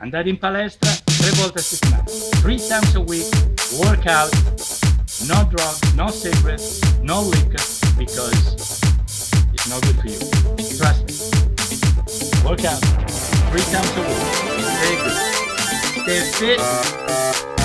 andare in palestra tre volte a settimana, three times a week, workout no drugs, no cigarettes, no liquor, because it's not good for you. Trust me. workout three times a week. Stay good. Stay fit